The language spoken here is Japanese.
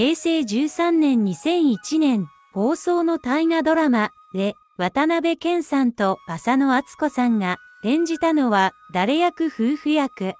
平成13年2001年放送の大河ドラマで渡辺謙さんと浅野敦子さんが演じたのは誰役夫婦役。